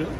Really?